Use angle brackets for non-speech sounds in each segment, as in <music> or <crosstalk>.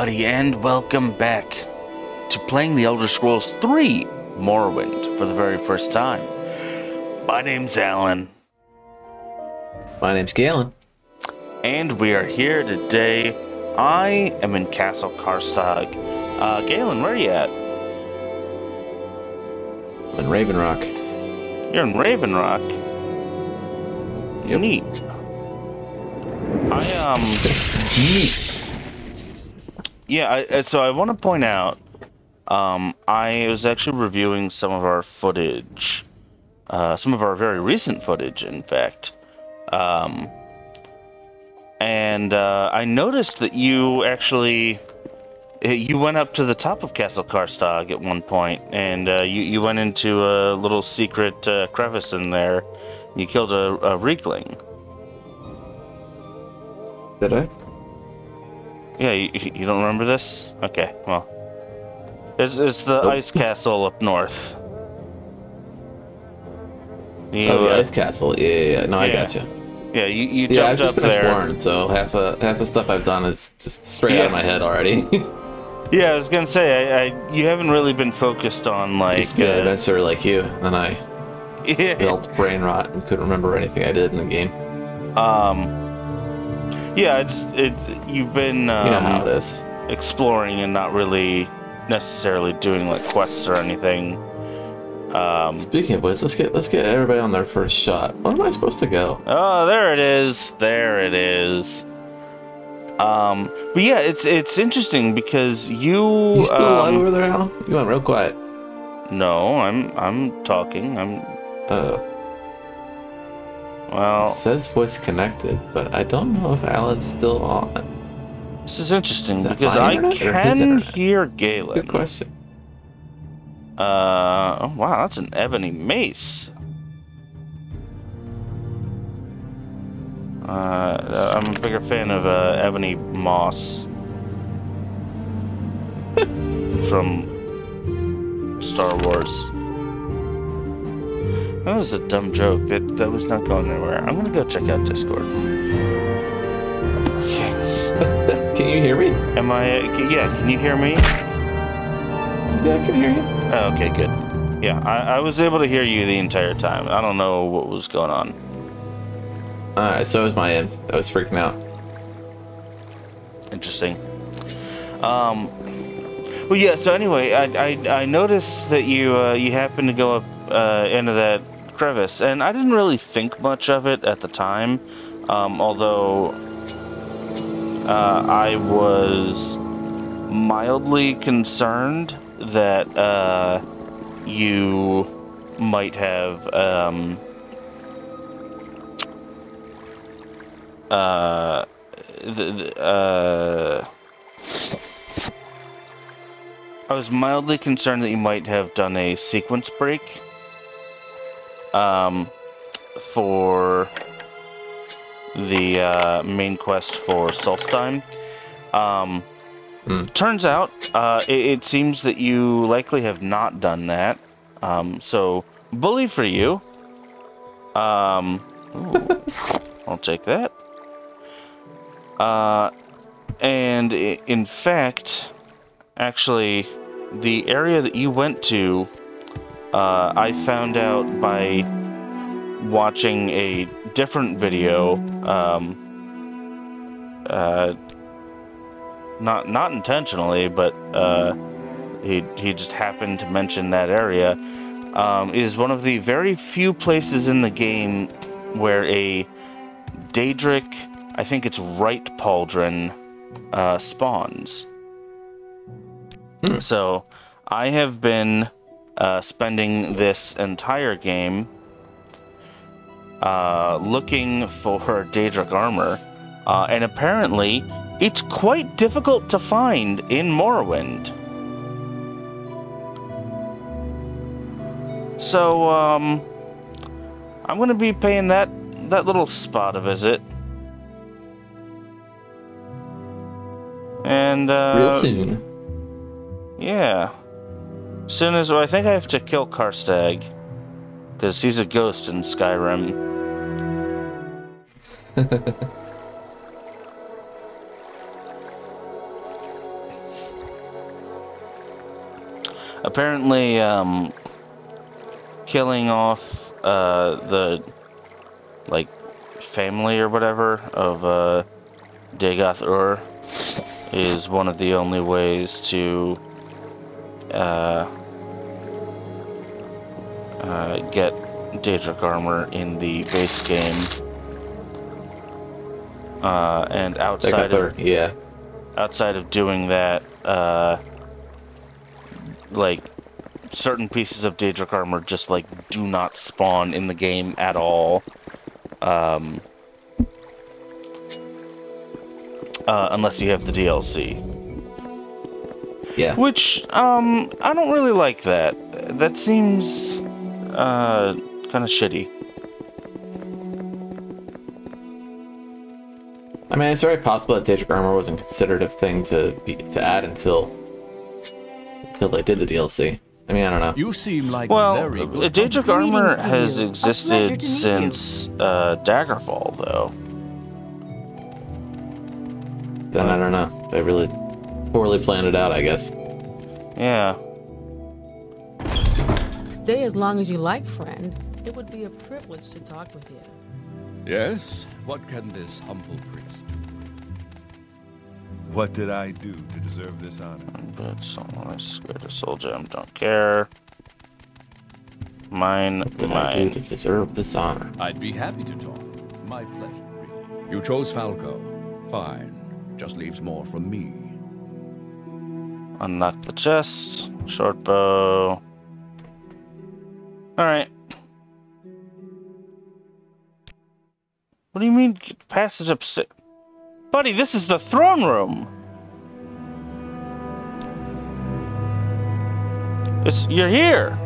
Everybody, and welcome back to playing the Elder Scrolls 3 Morrowind for the very first time. My name's Alan, My name's Galen. and we are here today. I am in Castle Karstaag. Uh, Galen, where are you at? I'm in Raven Rock. You're in Raven Rock. Yep. Neat. I, um, <laughs> yeah, I, uh, so I want to point out, um, I was actually reviewing some of our footage, uh, some of our very recent footage, in fact. Um, and uh, I noticed that you actually eh, you went up to the top of Castle Karstaag at one point, and uh, you you went into a little secret uh, crevice in there. You killed a, a Riekling. Did I? Yeah, you, you don't remember this? Okay, well, it's it's the Nope. ice castle up north. You, oh, the uh, Ice Castle. Yeah, yeah, yeah. No, I yeah. gotcha. yeah, you, you Yeah, I've just up been there. exploring, so half the half the stuff I've done is just straight out of my head already. <laughs> Yeah, I was gonna say, I, I you haven't really been focused on I like. used to be an uh, adventurer like you, and I <laughs> yeah, built brain rot and couldn't remember anything I did in the game. Um. Yeah, it's it's you've been um, You know how it is. exploring and not really necessarily doing like quests or anything. Um. Speaking of which, let's get let's get everybody on their first shot. Where am I supposed to go? Oh, there it is. There it is. Um. But yeah, it's it's interesting because you. You still alive um, over there, Al? You went real quiet. no, I'm I'm talking. I'm Uh, it well. says voice connected, but I don't know if Alan's still on. This is interesting Is because I internet or his can internet? hear Galen. Good question. Uh, oh wow, that's an ebony mace. Uh, I'm a bigger fan of uh, ebony moss <laughs> from Star Wars. That was a dumb joke. That that was not going anywhere. I'm gonna go check out Discord. Okay. <laughs> Can you hear me? Am I? Yeah. Can you hear me? Yeah, I can hear you. Oh, okay, good. Yeah, I, I was able to hear you the entire time. I don't know what was going on. Alright, so was my end. I was freaking out. Interesting. Um. Well, yeah. So anyway, I I, I noticed that you uh, you happened to go up uh, into that crevice, and I didn't really think much of it at the time. Um, although uh, I was mildly concerned that uh, you might have um, uh, the, uh, I was mildly concerned that you might have done a sequence break um, for the uh, main quest for Solstheim. Um, Hmm. Turns out, uh, it, it seems that you likely have not done that. Um, so, bully for you. Um, <laughs> ooh, I'll take that. Uh, and in fact, actually, the area that you went to, uh, I found out by watching a different video. Um, uh, not not intentionally, but uh, he he just happened to mention that area. Um, is one of the very few places in the game where a Daedric, I think it's right pauldron, uh, spawns. Hmm. So I have been uh, spending this entire game uh, looking for Daedric armor, uh, and apparently it's quite difficult to find in Morrowind. So, um, I'm gonna be paying that that little spot a visit. And uh, Real soon. yeah, Soon as well, I think I have to kill Karstaag, because he's a ghost in Skyrim. <laughs> Apparently, um, killing off uh, the like family or whatever of uh, Dagoth Ur is one of the only ways to uh, uh, get Daedric armor in the base game. Uh, and outside of yeah. outside of doing that, uh, like certain pieces of Daedric armor just like do not spawn in the game at all. Um, uh, unless you have the DLC. Yeah. Which, um, I don't really like that. That seems, uh, kind of shitty. I mean, it's very possible that Daedric armor wasn't considered a thing to be, to add until until they did the DLC. I mean, I don't know. You seem like Well, very good. Daedric armor has you. Existed since uh, Daggerfall, though. Then I don't know. They really poorly planned it out, I guess. Yeah. Stay as long as you like, friend. It would be a privilege to talk with you. Yes? What can this humble priest do? What did I do to deserve this honor? But someone is scared of Soul Gem, don't care. Mine, What did I do mine. to deserve this honor? I'd be happy to talk. My pleasure. really. You chose Falco. Fine. Just leaves more from me. Unlock the chest. Short bow. Alright. What do you mean passage upstairs? Buddy, this is the throne room! It's you're here!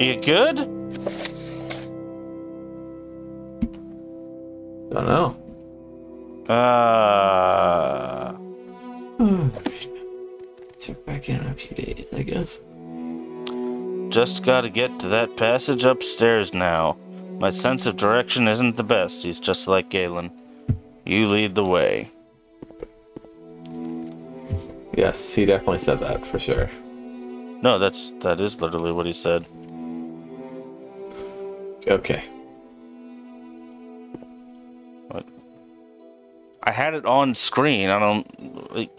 You good? I don't know. Uh Check back in in a few days, I guess. Just gotta get to that passage upstairs now. My sense of direction isn't the best. He's just like Galen. You lead the way. Yes, he definitely said that for sure. No, that's that is literally what he said. Okay. What? I had it on screen. I don't. Like,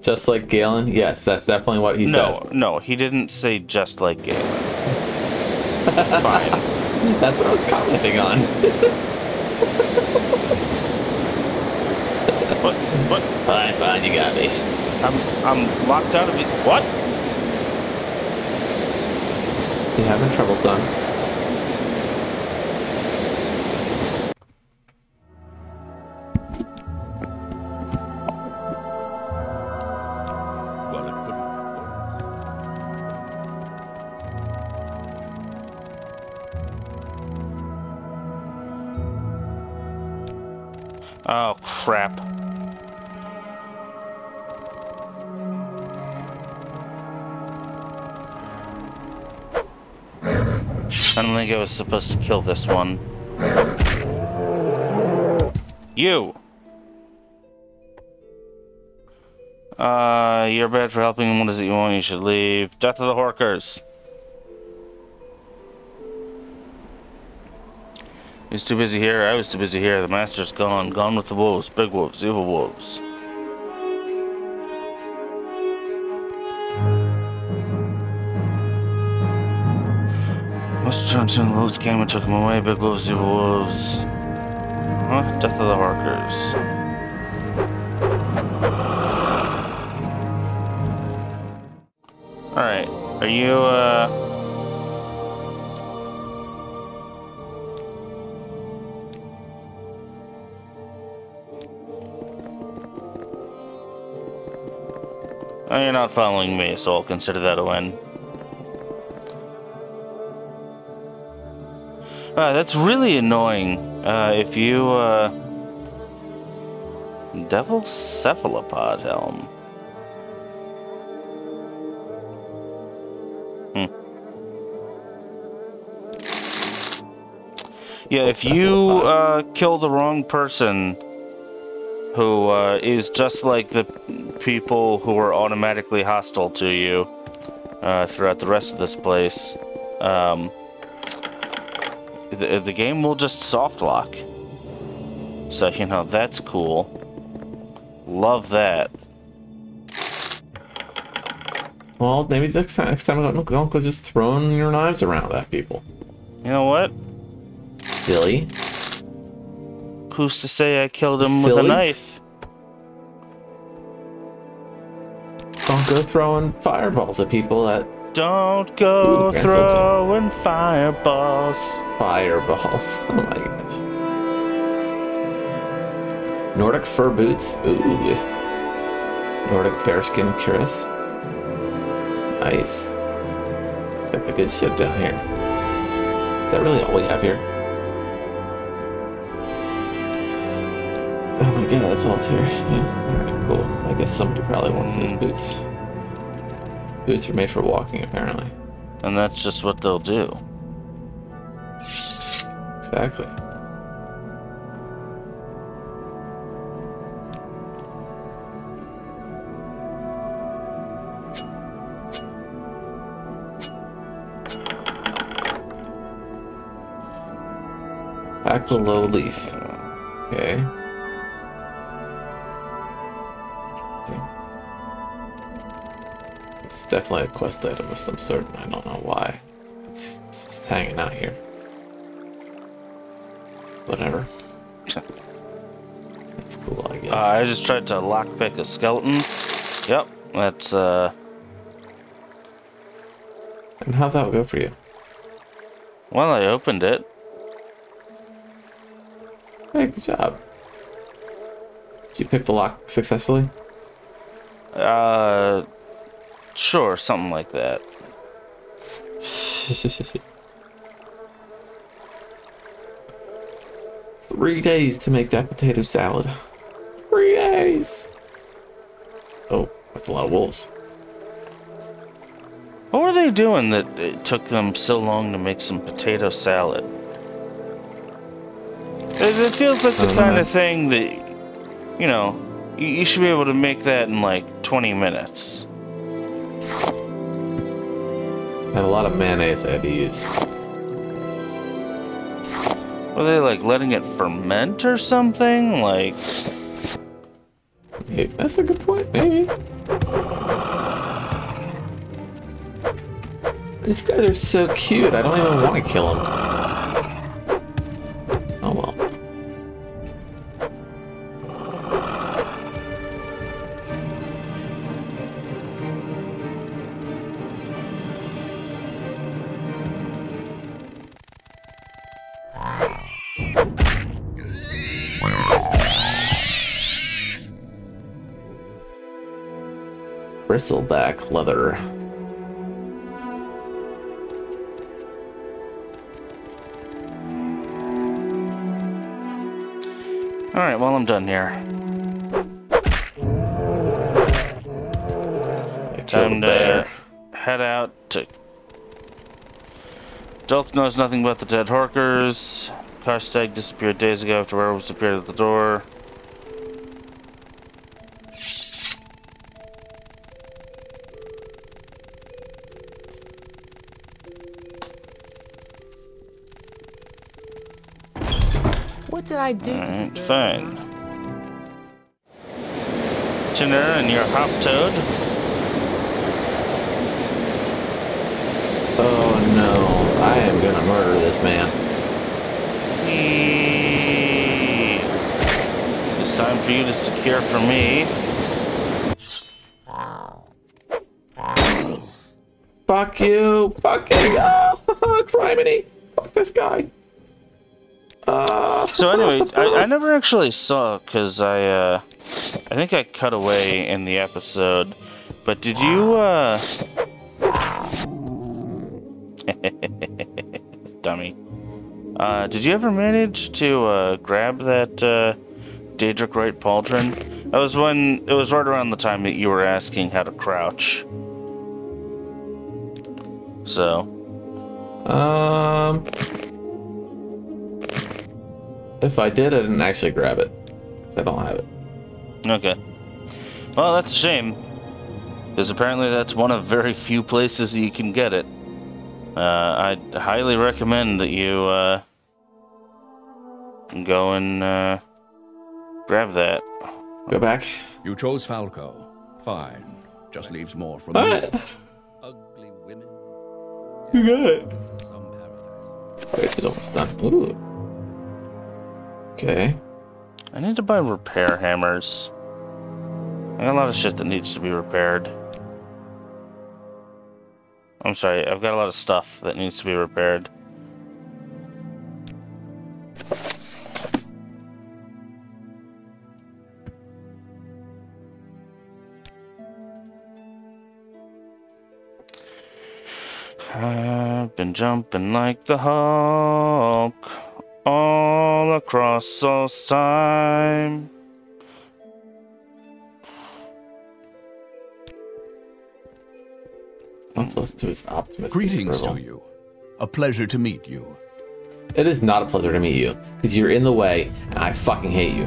Just like Galen? Yes, that's definitely what he no, said. no, he didn't say just like Galen. <laughs> Fine. That's what I was commenting on. What? What? fine, fine, you got me. I'm I'm locked out of it. What? You having trouble, son? Well, it couldn't be worse. Oh crap. I don't think I was supposed to kill this one. You! Uh, you're bad for helping him. What is it you want? You should leave. Death of the Horkers. He's too busy here. I was too busy here. The master's gone. Gone with the wolves. Big wolves. Evil wolves. The wolves came and took him away. Big wolves. Evil wolves. Huh? Death of the Horkers. Alright. Are you, uh... Oh, you're not following me, so I'll consider that a win. Uh, that's really annoying. Uh, if you, uh... Devil Cephalopod Helm. Hmm. Yeah, if you, uh, kill the wrong person who uh, is just like the people who are automatically hostile to you uh, throughout the rest of this place, um the, the game will just soft lock. So, you know, that's cool. Love that. Well, maybe next time, next time don't, don't go just throwing your knives around at people. You know what? Silly. Who's to say I killed him with a knife? Don't go throwing fireballs at people that Don't go Ooh, throwing fireballs. fireballs. <laughs> Oh my goodness. Nordic fur boots. Ooh. Nordic bearskin cuirass. Nice. It's got the good shit down here. Is that really all we have here? Oh my god, that's all it's here. <laughs> Yeah. Alright, cool. I guess somebody probably wants those boots. Boots are made for walking, apparently. And that's just what they'll do. Exactly. Aqualow leaf. Okay. It's definitely a quest item of some sort. I don't know why. It's, it's just hanging out here. Whatever. <laughs> That's cool, I guess. Uh, I just tried to lockpick a skeleton. Yep, that's uh. and how'd that go for you? Well, I opened it. Hey, good job. Did you pick the lock successfully? Uh, sure, something like that. <laughs> Three days to make that potato salad. Three days. Oh, that's a lot of wolves. What were they doing that it took them so long to make some potato salad? It, it feels like the don't know, kind of thing that, you know, you, you should be able to make that in like 20 minutes. Had a lot of mayonnaise I had to use. Were they like letting it ferment or something? Like, Hey, that's a good point, maybe. These guys are so cute, I don't even want to kill them. Bristleback leather. alright, well, I'm done here. Time to head out to. Dolph knows nothing about the dead Horkers. Karstaag disappeared days ago after werewolves appeared at the door. I do to Alright, deserve fine. this? Tinner and your hop toad. Oh no, I am gonna murder this man. It's time for you to secure for me. Fuck you! Fuck you! Oh, <laughs> criminy! Fuck this guy! So anyway, I, I never actually saw because I uh, I think I cut away in the episode. But did you uh? <laughs> Dummy. Uh, did you ever manage to uh, grab that uh, Daedric Right Pauldron? That was when it was right around the time that you were asking how to crouch. So um, If I did, I didn't actually grab it. Because I don't have it. Okay. Well, that's a shame. Because apparently that's one of very few places you can get it. Uh, I'd highly recommend that you uh, go and uh, grab that. Go back. You chose Falco. Fine. Just leaves more for me. Ugly women. You got it. Wait, it's almost done. Ooh. Okay. I need to buy repair hammers. I got a lot of shit that needs to be repaired. I'm sorry, I've got a lot of stuff that needs to be repaired. I've been jumping like the Hulk all across all time. Let's listen to his optimistic Greetings approval. to you. A pleasure to meet you. It is not a pleasure to meet you, because you're in the way, and I fucking hate you.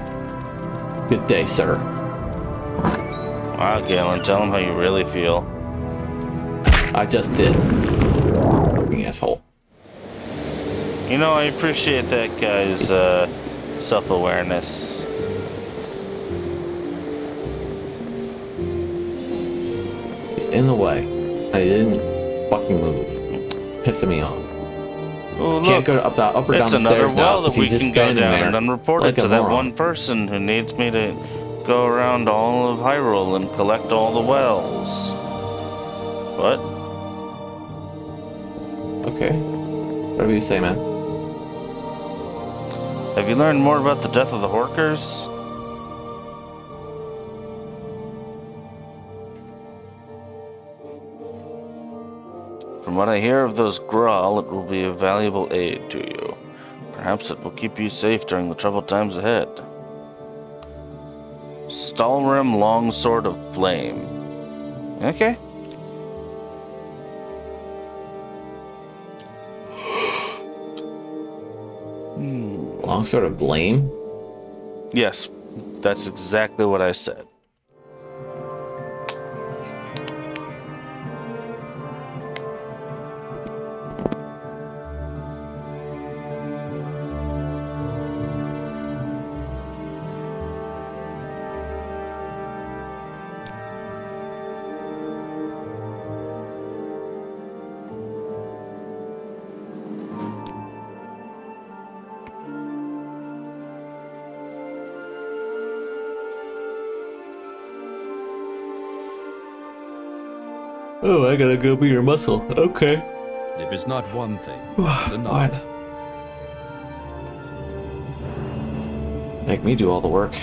Good day, sir. Wow, Galen, tell him how you really feel. I just did. Fucking asshole. You know, I appreciate that guy's uh, self awareness. He's in the way, I didn't fucking move. Pissing me off. Oh, Can't look, go up, the, up or down it's the another stairs now, well that we can go down there. and unreport like it to that moron. one person who needs me to go around all of Hyrule and collect all the wells. What? Okay. Whatever you say, man. Have you learned more about the death of the Horkers? From what I hear of those Grawl, it will be a valuable aid to you. Perhaps it will keep you safe during the troubled times ahead. Stalhrim Longsword of Flame. Okay. Sort of blame. Yes, that's exactly what I said. Oh, I gotta go be your muscle. Okay. If it's not one thing, <sighs> it's another. Make me do all the work.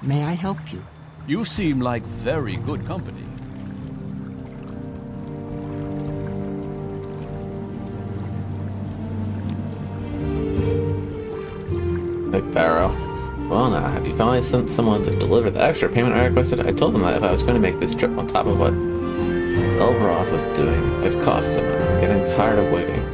May I help you? You seem like very good company. Hey, Barrow. Well, now, have you finally sent someone to deliver the extra payment I requested? I told them that if I was going to make this trip on top of what Elberoth was doing, it'd cost and I'm getting tired of waiting.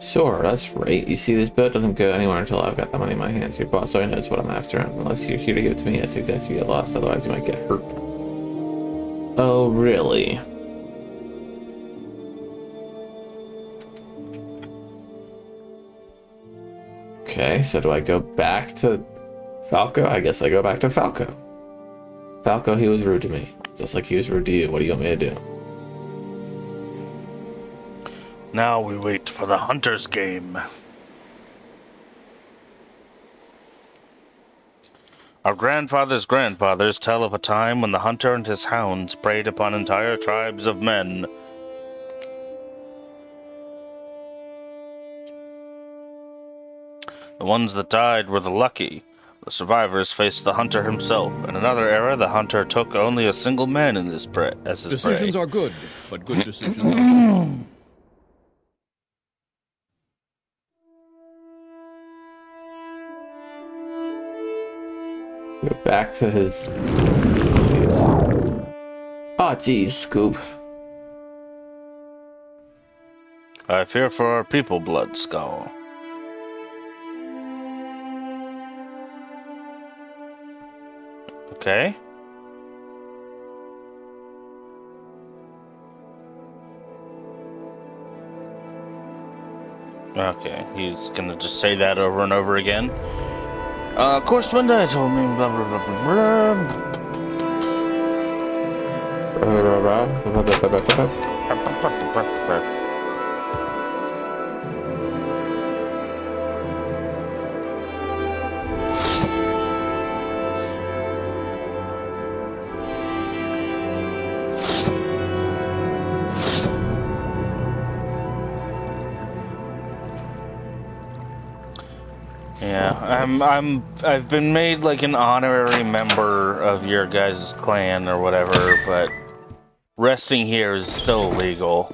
Sure, that's right. You see, this boat doesn't go anywhere until I've got the money in my hands. Your boss already knows what I'm after. Unless you're here to give it to me, I suggest you get lost, otherwise you might get hurt. Oh, really? Okay, so do I go back to Falco? I guess I go back to Falco. Falco, he was rude to me. Just like he was rude to you. What do you want me to do? Now we wait for the hunter's game. Our grandfathers' grandfathers tell of a time when the hunter and his hounds preyed upon entire tribes of men. The ones that died were the lucky. The survivors faced the hunter himself. In another era, the hunter took only a single man in his prey as his Decisions prey. are good, but good <clears throat> decisions are good. Go back to his. Ah, jeez. Oh, geez, Scoop. I fear for our people, Blood Skull. Okay. Okay, he's gonna just say that over and over again. Uh, of course, one day I told me blah blah blah blah blah. Yeah, I'm I'm I've been made like an honorary member of your guys' clan or whatever, but resting here is still illegal.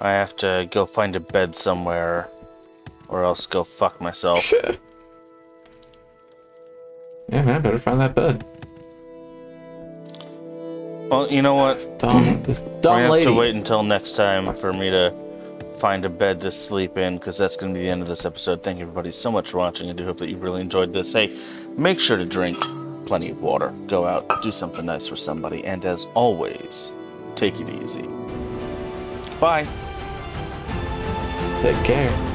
I have to go find a bed somewhere or else go fuck myself. <laughs> Yeah, man, better find that bed. Well, you know what? This Dumb, this I dumb have lady. to wait until next time for me to find a bed to sleep in because that's going to be the end of this episode. Thank you everybody so much for watching. I do hope that you really enjoyed this. Hey, make sure to drink plenty of water. Go out, do something nice for somebody, and as always, take it easy. Bye. Take care.